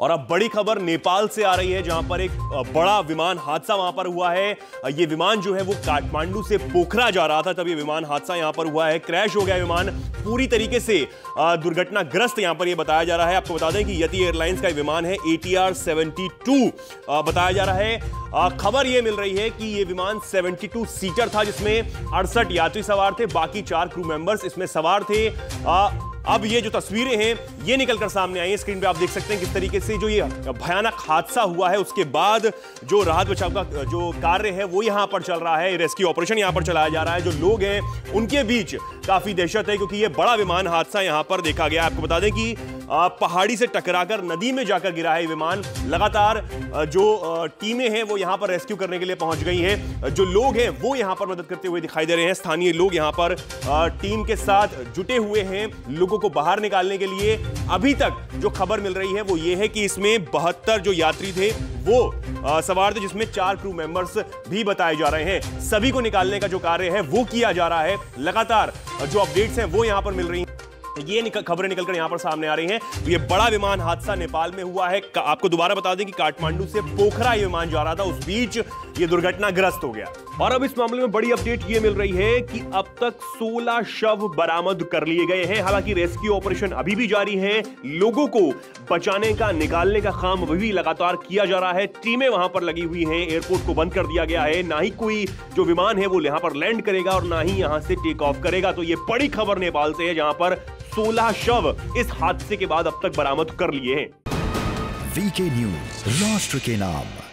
और अब बड़ी खबर नेपाल से आ रही है, जहाँ पर एक बड़ा विमान हादसा वहाँ पर हुआ है। ये विमान जो है वो काठमांडू से पोखरा जा रहा था, तब ये विमान हादसा यहाँ पर हुआ है। क्रैश हो गया विमान। पूरी तरीके से दुर्घटनाग्रस्त यहाँ पर ये बताया जा रहा है। आपको बता दें कि यति एयरलाइंस का विमान है एटीआर 72 बताया जा रहा है। खबर ये मिल रही है कि ये विमान 72 सीटर था, जिसमें अड़सठ यात्री सवार थे, बाकी चार क्रू मेंबर्स इसमें सवार थे। अब ये जो तस्वीरें हैं, ये निकलकर सामने आई हैं। स्क्रीन पे आप देख सकते हैं किस तरीके से जो ये भयानक हादसा हुआ है। उसके बाद जो राहत बचाव का, जो कार्य है, वो यहाँ पर चल रहा है। रेस्क्यू ऑपरेशन यहाँ पर चलाया जा रहा है। जो लोग हैं, उनके बीच काफ़ी दहशत है, क्योंकि ये बड़ा विमान हादसा यहाँ पर देखा गया आपको बता दें कि पहाड़ी से टकराकर नदी में जाकर गिरा है विमान। लगातार जो टीमें हैं वो यहाँ पर रेस्क्यू करने के लिए पहुँच गई हैं। जो लोग हैं वो यहाँ पर मदद करते हुए दिखाई दे रहे हैं। स्थानीय लोग यहाँ पर टीम के साथ जुटे हुए हैं लोगों को बाहर निकालने के लिए। अभी तक जो खबर मिल रही है वो ये है कि इसमें बहत्तर जो यात्री थे वो सवार थे, जिसमें चार क्रू मेंबर्स भी बताए जा रहे हैं। सभी को निकालने का जो कार्य है वो किया जा रहा है। लगातार जो अपडेट्स हैं वो यहाँ पर मिल रही हैं। ये खबरें निकलकर यहाँ पर सामने आ रही हैं। ये बड़ा विमान हादसा नेपाल में हुआ है। आपको दोबारा बता दें कि काठमांडू से पोखरा ये विमान जा रहा था। उस बीच ये दुर्घटनाग्रस्त हो गया। और अब इस मामले में बड़ी अपडेट ये मिल रही है कि अब तक 16 शव बरामद कर लिए गए हैं। हालाँकि रेस्क्यू ऑपरेशन अभी भी जारी है। लोगों को बचाने का, निकालने का काम अभी भी लगातार किया जा रहा है। टीमें वहाँ पर लगी हुई हैं। एयरपोर्ट को बंद कर दिया गया है। ना ही कोई जो विमान है वो यहाँ पर लैंड करेगा और ना ही यहाँ से टेक ऑफ़ करेगा। तो ये बड़ी खबर नेपाल से है, जहाँ पर 16 शव इस हादसे के बाद अब तक बरामद कर लिए हैं। वीके न्यूज़ राष्ट्र के नाम।